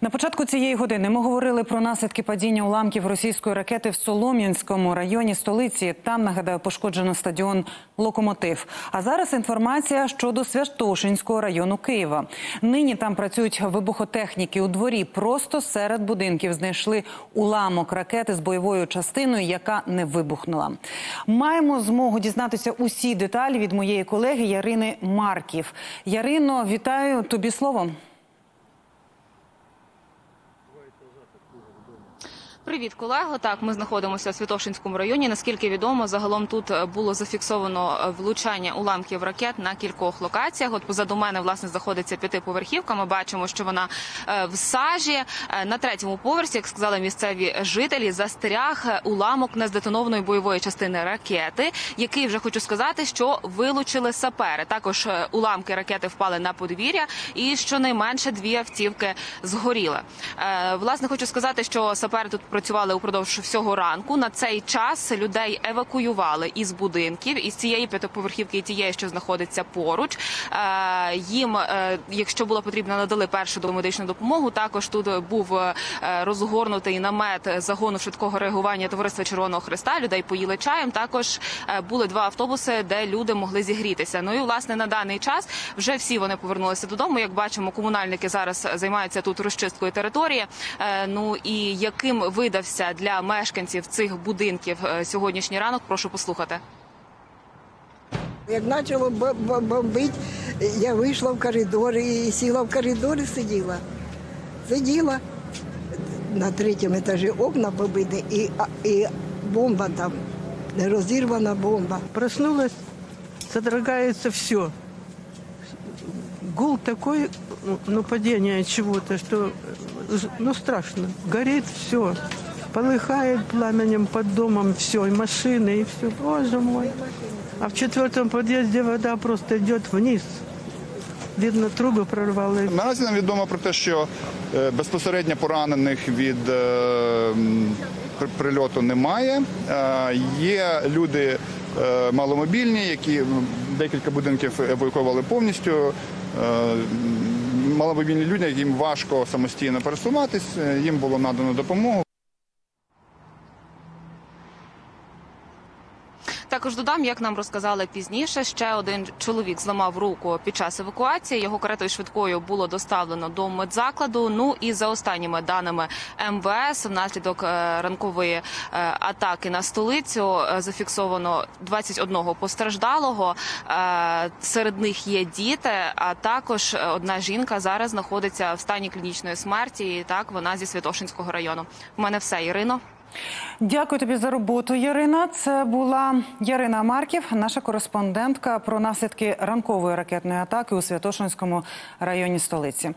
На початку цієї години ми говорили про наслідки падіння уламків російської ракети в Солом'янському районі столиці. Там нагадаю пошкоджено стадіон Локомотив. А зараз інформація щодо Святошинського району Києва. Нині там працюють вибухотехніки у дворі. Просто серед будинків знайшли уламок ракети з бойовою частиною, яка не вибухнула. Маємо змогу дізнатися усі деталі від моєї колеги Ярини Марків. Ярино, вітаю тобі словом. Привіт, колего. Так, ми знаходимося у Святошинському районі. Наскільки відомо, загалом тут е, було зафіксовано е, влучання уламків ракет на кількох локаціях. От позаду мене власне знаходиться п'ятиповерхівка. Ми бачимо, що вона е, в сажі на третьому поверсі, як сказали місцеві жителі, застряг уламок нездетонованої бойової частини ракети, який вже хочу сказати, що вилучили сапери. Також уламки ракети впали на подвір'я, і щонайменше дві автівки згоріли. Власне, хочу сказати, що сапери тут працювали упродовж всього ранку. На цей час людей евакуювали із будинків, із цієї п'ятиповерхівки і тієї, що знаходиться поруч. Е, Їм, е, якщо було потрібно, надали першу домедичну допомогу. Також тут був е, розгорнутий намет загону швидкого реагування товариства Червоного Христа. Людей поїли чаєм. Також були два автобуси, де люди могли зігрітися. Ну і власне на даний час вже всі вони повернулися додому. Як бачимо, комунальники зараз займаються тут розчисткою території. Е, Ну і яким видався для мешканців цих будинків е, сьогоднішній ранок, прошу послухати. Як почало бомбити, я вийшла в коридор і сіла в коридорі, сиділа. Сиділа. На третьому етажі окна побиті і, і бомба там, розірвана бомба. Проснулась, содрогается все. Гул такой, ну, ну, падение чего-то, что, ну, страшно. Горит все, полыхает пламенем под домом все, и машины, и все. Боже мой. А в четвертом подъезде вода просто идет вниз. Видно, трубы прорвало. Наразі нам відомо про те, що е, безпосередньо поранених від е, м, при- прильоту немає. Е, Є люди е, маломобільні, які м, декілька будинків евакуювали повністю. Маломобільні люди, яким важко самостійно пересуватись, е, їм було надано допомогу. Також додам, як нам розказали пізніше, ще один чоловік зламав руку під час евакуації. Його каретою швидкою було доставлено до медзакладу. Ну і за останніми даними МВС, внаслідок е, ранкової е, атаки на столицю е, зафіксовано 21 постраждалого. Серед них є діти. А також одна жінка зараз знаходиться в стані клінічної смерті. І так вона зі Святошинського району. У мене все, Ірино. Дякую тобі за роботу, Ярина. Це була Ярина Марків, наша кореспондентка про наслідки ранкової ракетної атаки у Святошинському районі столиці.